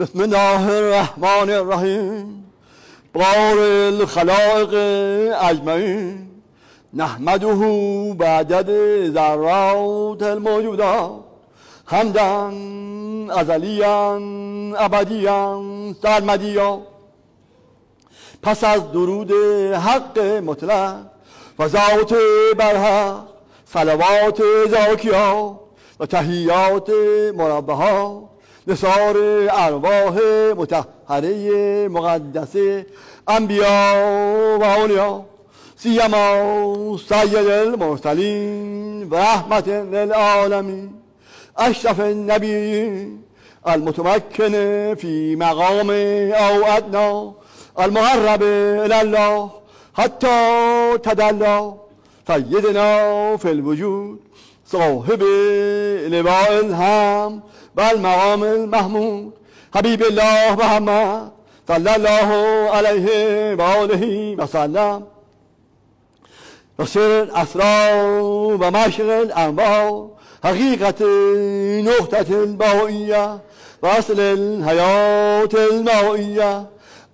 بسم الله الرحمن الرحیم بار الخلائق اجمعین نحمده بعدد ذرات الموجودات حمدا ازلیا ابدیا سرمدیا پس از درود حق مطلق و ذات برها صلوات زاکیا و تحیات مربها نصار ارواح متحره مقدسه انبیا و اولیا سیما سید المرسلین و رحمت للعالمین اشرف النبی المتمکن فی مقام او ادنا المقرب الله حتی تدلا سیدنا فی الوجود صاحب لواء الهم والمقام المحمود. حبيب الله محمد صلى الله عليه وآله وسلم. نصر الأسرار ومشر الأنوار حقيقة نقطة البهوية وأصل الحياة المائية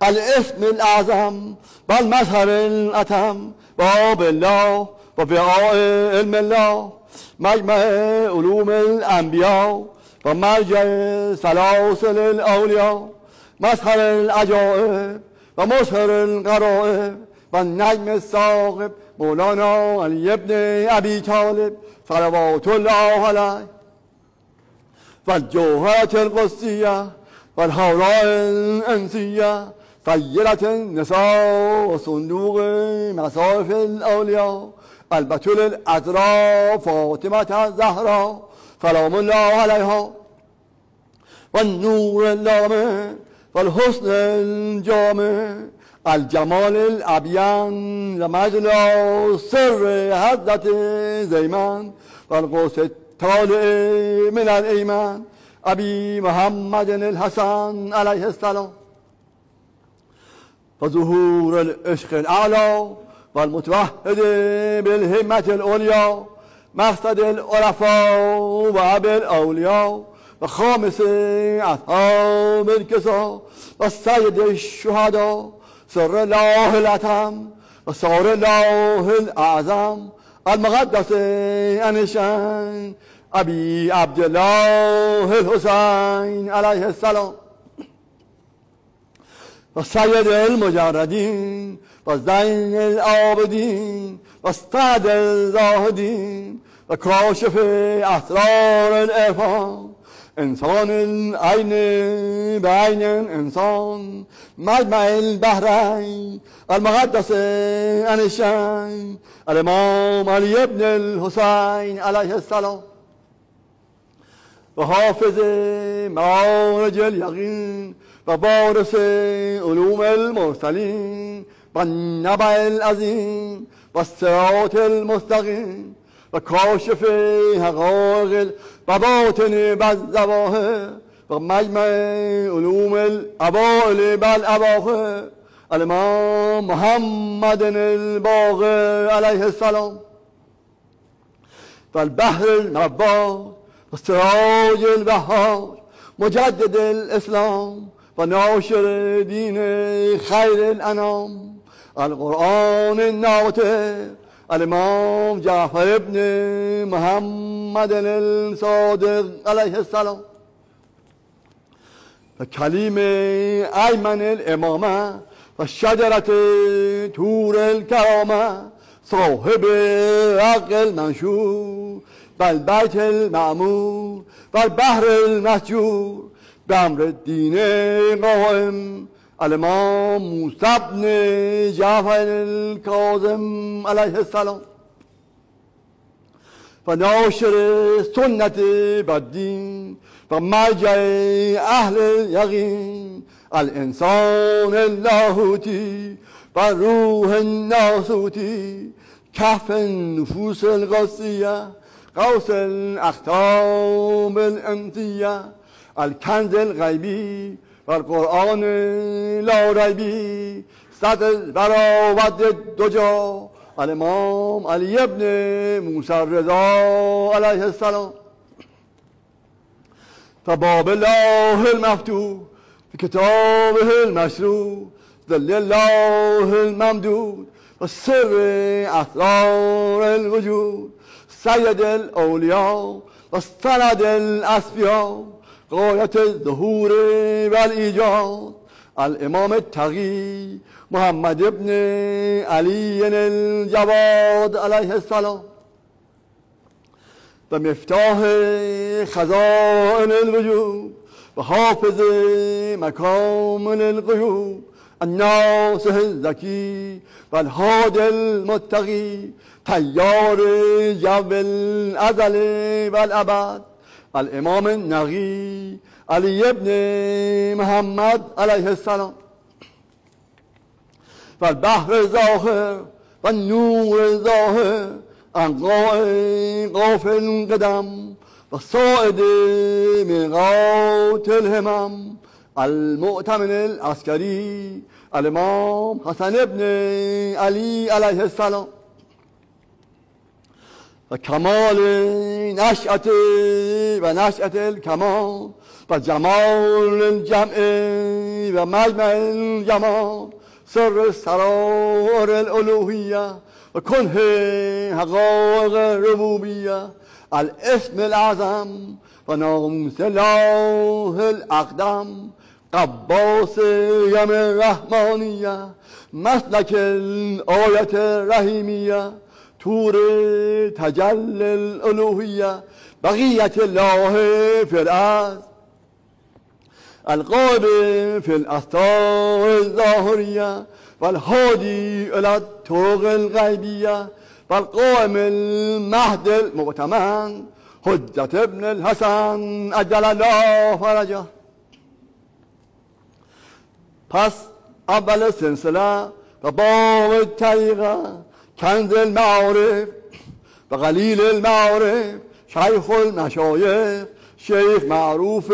الاسم الأعظم والمظهر الأتم. باب الله وبعاء علم الله. مجمع علوم الأنبياء. و مرجع سلاسل الاولیاء مظهر العجائب و مظهر القرائب و نجم الثاقب مولانا علی ابن ابی طالب صلوات الله علیه. و الجوهرة القدسیه و الحوراء الانسیه سیرت النساء و صندوق مصائف الاولیاء البتول الازرا فاطمه الزهرا فلوم الله عليها والنور اللامع والحسن الجامع الجمال الأبيان لمجلى سر حضرة زيمان والقوس التالع من الإيمان أبي محمد الحسن عليه السلام فظهور العشق الأعلى والمتوحد بالهمة العليا مقصد العرفاء و ابي الاولياء و خامس اصحاب الكسا و سید الشهداء سر الله الاتم و سار الله الاعظم المقدس انشان ابي عبد الله الحسين عليه السلام. و سید المجردین و زین العابدین و استاد الزاهدین و کاشف اسرار الارفان انسان العین بعین انسان. مجمع البحرین. المقدس عن الامام علی ابن الحسین علیه السلام. و حافظ معارج الیقین. و وارث علوم المرسلین. و النبع العظیم. و الصراط المستقیم. و کاشف حقایق البواطن و الظواهر و مجمع علوم الابائل و الاواخر الامام محمد الباقر علیه السلام. و البحر المرباد و سراج البهار مجدد الاسلام و ناشر دین خیر الانام. القرآن الناطق الامام جعفر ابن محمد الصادق علیه السلام. و کلیم ایمن الامامه و شجرت تور الکرامه صاحب حق المنشور و البیت المعمور و البحر المسجور بأمر الدين قائم الإمام موسى بن جعفر الكاظم عليه السلام. فناشر سنة بالدين فمرجع أهل اليقين الإنسان اللاهوتي والروح الناسوتي كهف النفوس القاسية قوس الأختام الأنسية الکنز الغیبی و القرآن لا ریبی صد براود دو جا الامام علی ابن موسی رضا علیه السلام. فباب الله المفتوح في كتابه المشروع ذل الله الممدود والسر أسرار الوجود سيد الأولياء والسند الأسفياء غاية الظهور والإيجاد الإمام التقي محمد ابن علي الجواد عليه السلام. ومفتاح خزائن الوجود وحافظ مكامن الغيوب الناصح الذكي والهادي المتقي تيار جو الأزل والأبد الإمام النغي علي ابن محمد عليه السلام. والبحر ظاهر والنور ظاهر أنقاء غافل قدم والصائد ميقات الهمم المؤتمن العسكري الإمام حسن ابن علي عليه السلام. وكمال نشأة ونشأة الكمال وجمال الجمع ومجمع الجمال سر السرار الألوهية وكنه حقائق الربوبية الاسم الأعظم وناموس الله الأقدم قباس يم الرحمانية مسلك الآية الرحيمية تور تجل الألوهية. بقية الله في الأرض. القائم في الأسطار الظاهرية. والهادي إلى الطرق الغيبية. والقائم المهد المؤتمن. حجة ابن الحسن أجل الله فرجه. پس اول سلسله و باب الطریقه. کنز المعارف و قلیل المعارف شیخ المشایخ شیخ معروف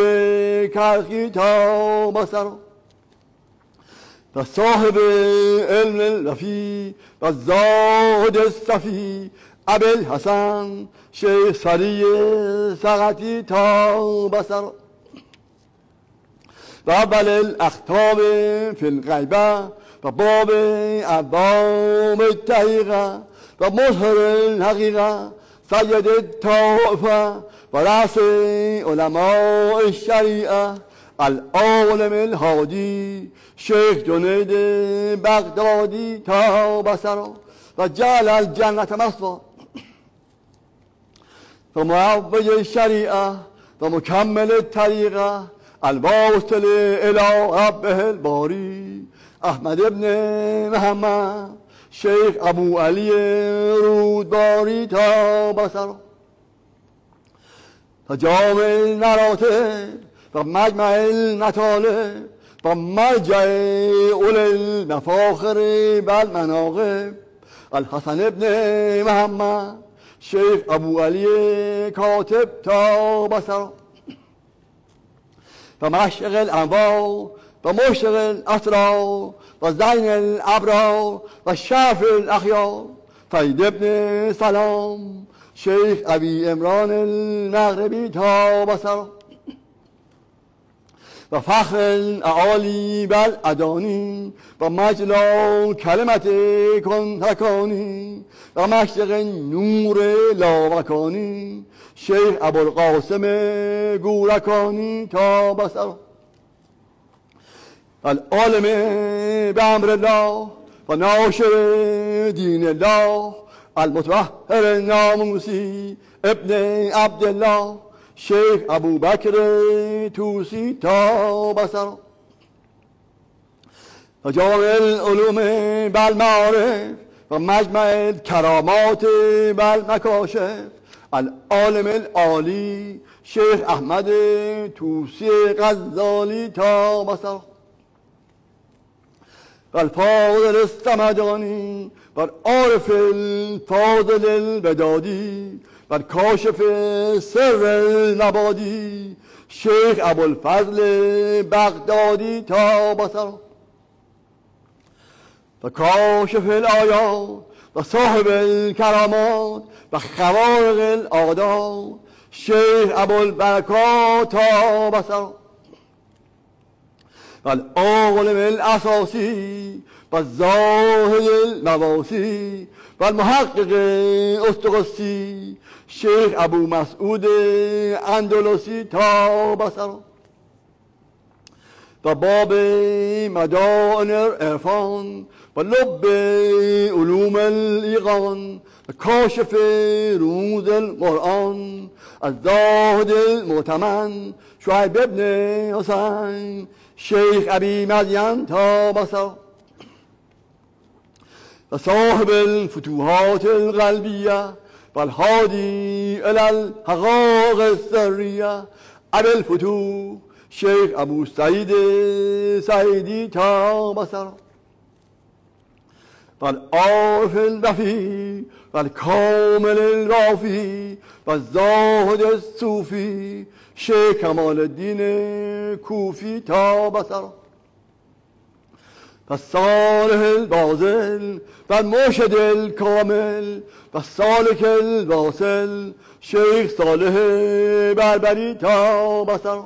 کرخی تا بسر و صاحب علم الوفی و زاد الصفی ابل حسن شیخ سری سقطی تا بسر و اول الاختاب فی الغیبه و باب ابواب الطریقه و مظهر الحقیقه سید الطائفه و رأس علماء الشریعه العالم الهادی شیخ جنید بغدادی تا بسرا و جعل الجنة مصفا و معوج الشریعه و مکمل الطریقه الواصل الى ربه الباری احمد ابن محمد شیخ ابو علی رودباری تا بسر و جامع النراتب و مجمع النطالب و مرجع اول المفاخر بالمناقب. الحسن ابن محمد شیخ ابو علی کاتب تا بسر و مشرق الانوار و مشرق الاسرار و زین الابرار و شرف الاخیار فید ابن سلام شیخ ابی امران المغربی تا بسر و فخر الاعالی بل ادانی و مجلا کلمت کن تکانی و مشرق نور لاوکانی شیخ ابوالقاسم گورکانی تا بسر العالم به امر الله و ناشر دین الله. المتوهر ناموسی ابن عبدالله شیخ ابو بکر توسی تا بسر و جامع العلوم بالمعارف و مجمع الكرامات بالمکاشف العالم العالی شیخ احمد توسی غزالی تا بسر و الفاضل السمدانی و عارف الفاضل البدادی و کاشف سر النبادی شیخ ابوالفضل بغدادی تا بسر و کاشف الآیات و صاحب الکرامات و خوارق العادات شیخ ابوالبرکات تا بسر والعالم الاساسی و زاهد المواسی و المحقق استقصی شیخ ابو مسعود اندلسی تا بسر و باب مدائن ارفان و لب علوم الایقان و کاشف روز القرآن از زاهد المعتمن شعیب ابن حسین شیخ ابی مدین تا بسر و صاحب الفتوحات القلبیه والهادي إلى الحقائق السرية أبي الفتوح شيخ أبو سعيد سعيدي تابصر والعارف الوفي والكامل الرافي والزاهد الصوفي شيخ كمال الدين كوفي تابصر والصالح البازل والمرشد الكامل والسالك الواصل شيخ صالح بربري تا بصر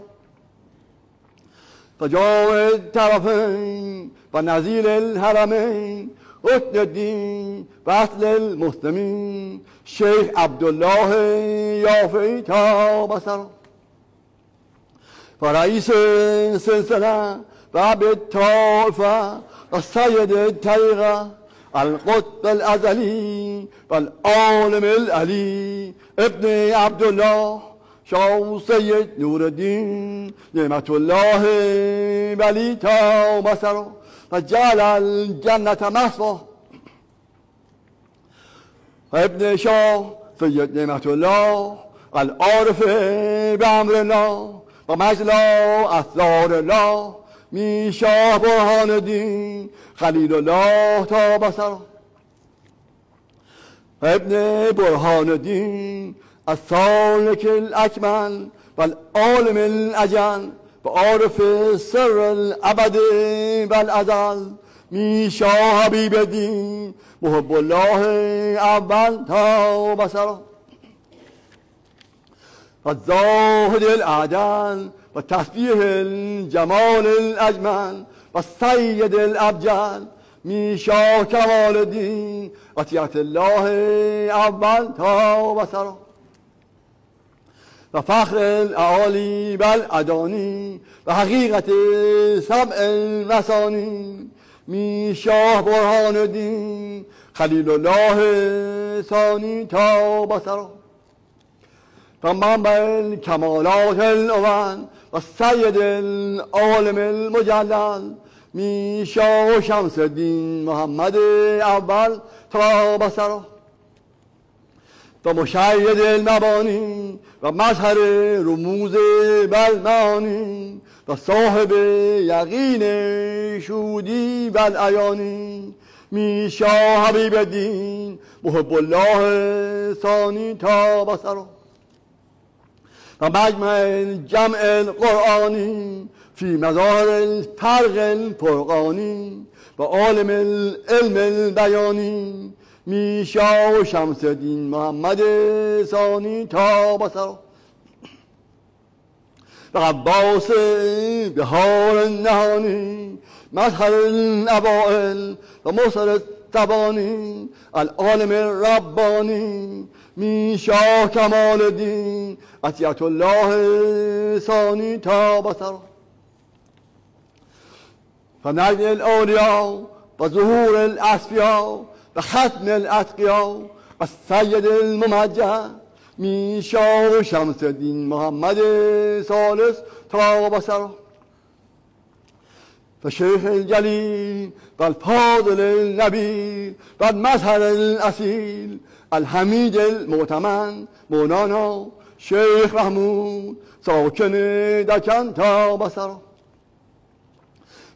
فجاء الطرفين ونزيل الحرمين ركن الدين وأصل المسلمين شيخ عبد الله يافعي تا بصر فرئيس السلسلة باب الطائفة والسيد الطريقة القطب الأزلي والعالم الألي ابن عبد الله شاه سيد نور الدين نعمة الله بلي تا بصر وجعل الجنة مصفى ابن شاه سيد نعمة الله العارف بأمر الله ومجلى أسرار الله می شاه برهان الدین خلیل الله تا بصر. ابن برهان الدین السالك الأكمل والعالم الأجل. وعارف سر الأبد والأزل می شاه حبیب الدین محب الله اول تا بصر. والزاهد الأعدل وتسبيح الجمال الأجمل والسيد الأبجل ميشا كمال الدين وطيعة الله أول تا وسر وفخر الأعالي بالأداني وحقيقة سبع المثاني ميشاه برهان الدين خليل الله ثاني تا بصره فمنبع الكمالات الأول والسيد العالم المجلل ميشا شمس الدين محمد أول تا بصره ومشيد المباني ومظهر رموز بالمعاني وصاحب يقين شودي بالأياني ميشا حبيب الدين محب الله ثاني تا بصره و مجمع الجمع القرآني في مظاهر الفرق الفرقاني و عالم العلم البياني میشا و شمس الدین محمد ثانی تا بسر و عباس بهار النهانی مظهر الابائل و مصر التبانی العالم الربانی میشا کمال الدین عطیت الله ثانی تا بسر فنجم الاولیاء و ظهور الاسفیاء و ختم الاتقیاء و سید الممجد. میشا و شمس الدین محمد ثالث تا بسر فشيخ الجليل والفاضل النبيل والمظهر الأصيل الحميد المؤتمن مولانا شيخ محمود ساكن دكن تا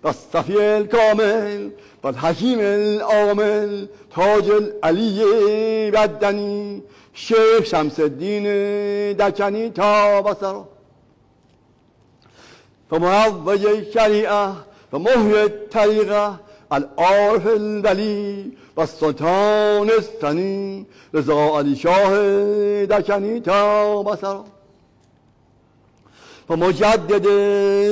بصر والصفي الكامل والحكيم العامل تاج العلي بدني شيخ شمس الدين دكني تا بصر فمروج الشريعة ومحيي الطريقة العارف الولي والسلطان الثني رضا علی شاه دکنی تا بصر ومجدد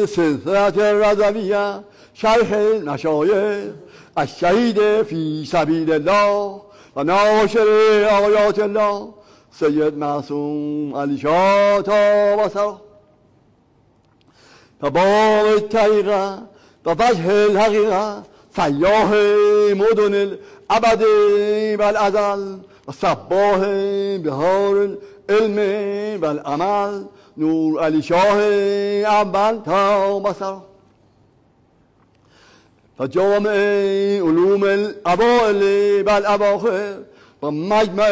سلسلة الرضوية شيخ المشايخ الشهيد في سبيل الله وناشر آيات الله سید معصوم علی شاه تا بسر فباب الطریقه و وجه الحقیقه سیاه مدن الابد والازل و صباه بهار العلم والعمل نور علی شاه اول تا بسر فجامع علوم الأوائل والأواخر ومجمع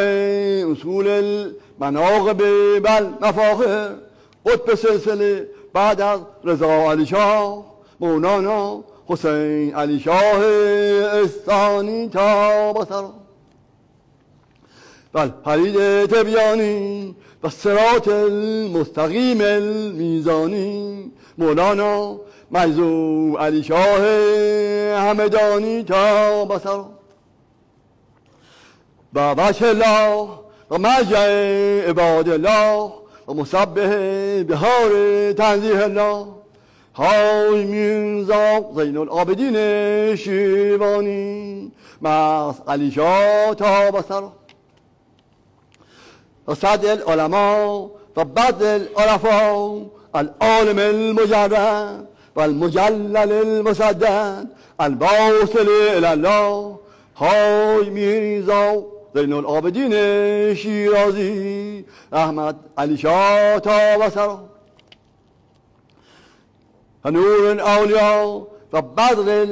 أصول المناقب والمفاخر. قطب سلسله بعد از رضا علی شاه مولانا حسین علی شاه استانی تا بسر بل پرید تبیانی و سرات المستقیم المیزانی. مولانا مجزوم علی شاه همدانی تا بسر و وجه الله و مرجع عباد الله و مسبح بهار تنزیه الله. های میرزا زین العابدین شیوانی. مغز علی شاه تا بسر و صد العلماء و بعد العرفاء العالم المجرد والمجلل المسدد الواصل إلى الله. های میرزا زین العابدین شیرازی أحمد علی شاة تا بسر نور الاولیاء و بدر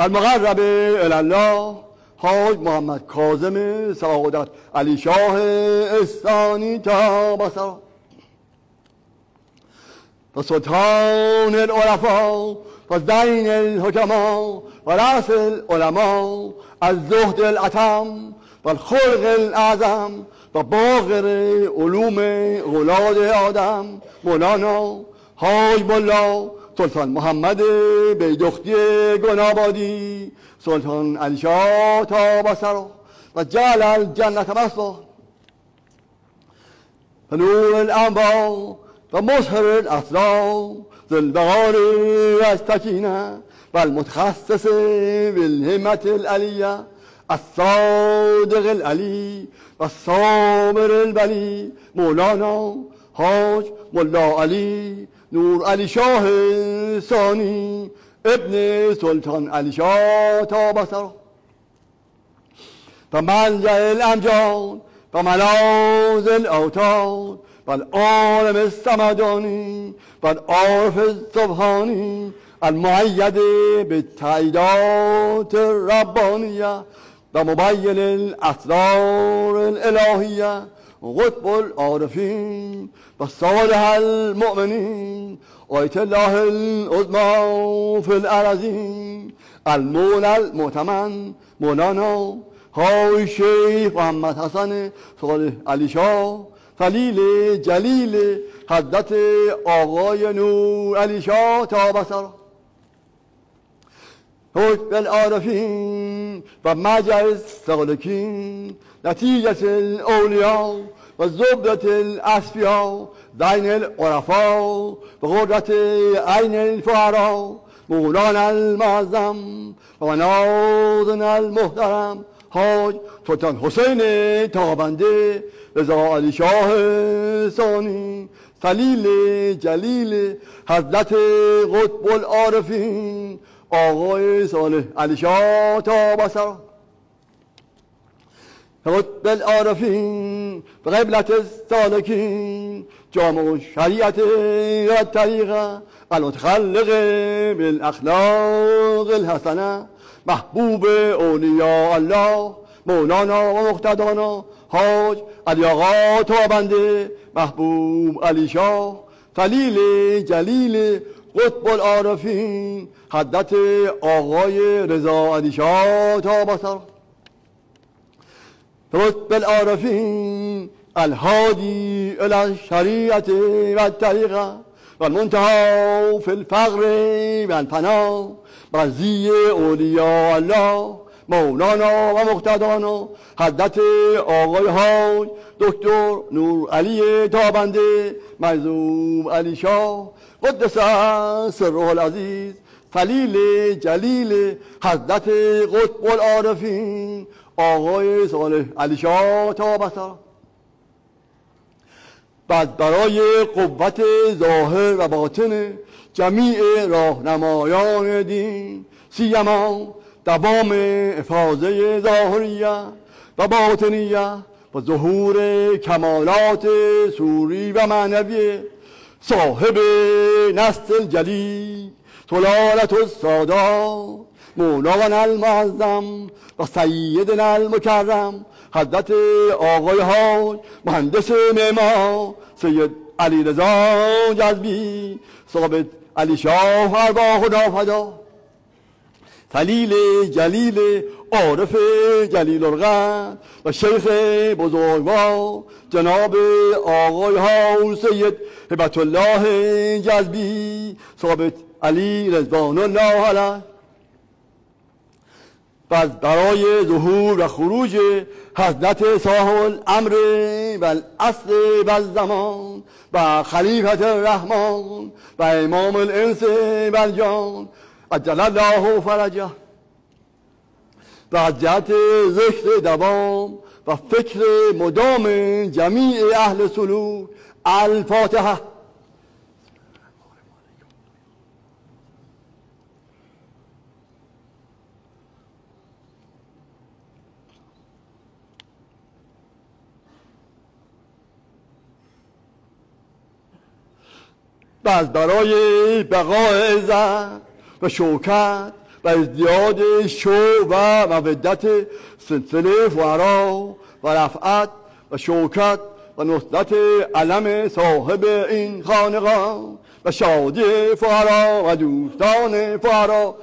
المقرب إلى الله. حاج محمد کاظم سعادت علی شاه استانی تا بسر و سلطان العرفاء و زین الحکماء و رأس العلماء از زهد الاتم و الخلق الاعظم و باغر علوم غلاد آدم مولانا حاج بلا سلطان محمد بیدختی گنابادی سلطان علی شاه تا بسر و جعل الجنت مسوا و نور الانبا و مظهر الاسرار ذلبغار از تکینه و المتخصص بالهمت العلیه الصادق العلی و الصابر البلی مولانا حاج ملا علی نور علی شاه ثانی ابن سلطان علی شاه تا بسر و منجع الامجاد و ملاذ الاوتاد و العالم السمدانی و العارف السبحانی المعید بالتعییدات الربانیه و مبین الاسرار الالهیه قطب العارفین و صالح المؤمنین آیت الله العظمى في الارضین المولى المعتمن مولانا های شیخ محمد حسن صالح علی شاه خلیل جلیل حضرت آقای نور علی شاه تا بسر حکم العارفین و مجلس سالکین نتیجة الاولیاء و زبدة الاسفیاء دین العرفاء و قدرت عین الفقراء مولانا المعظم و ناظن المحترم حاج سلطان حسین تابنده رضا علی شاه ثانی خلیل جلیل حضرت قطب العارفین آقای صالح علی شاه تا بسر قطب العارفین و قبلت السالکین جامع شریعت و الطریقه المتخلق بالاخلاق الحسنه محبوب اولیاء الله مولانا و مقتدانا حاج علی آقا تابنده محبوب علی شاه خلیل جلیل قطب العارفین حدت آقای رضا علی شاه تا بسر قطب العارفین الهادی الى الشریعت و الطریقه و المنتهى في الفقر و الفنا برزی اولیاء الله مولانا و مقتدانا حضرت آقای های دکتر نور علی تابنده مجذوب علی شاه قدس سر العزیز خلیل جلیل حضرت قطب العارفین آقای صالح علی شاه تا بعد برای قوت ظاهر و باطن جمیع راهنمایان دین سیما دوام افاظه ظاهریه و باطنیه و ظهور کمالات سوری و معنوی صاحب نسل جلی طلالت السادات مولانا المعظم و سیدنا المکرم حضرت آقای های مهندس معمار سید علی رضا جذبی ثابت علی شاه ارواح خدا فدا خلیل جلیل عارف جلیل الغد و شیخ بزرگوار جناب آقای ها سید هبت الله جذبی ثابت علی رضوان الله علیه. و برای ظهور و خروج حضرت صاحب امر و الاصل و زمان و خلیفت الرحمن و امام الانس و الجان عجل الله فرجه. و از جهت ذکر دوام و فکر مدام جمیع اهل سلوک. الفاتحه. و از برای بقای عزت و شوکت و ازدیاد شو و مودت سلسله فقرا و رفعت و شوکت و نصرت علم صاحب این خانقان و شادی فقرا و دوستان فقرا.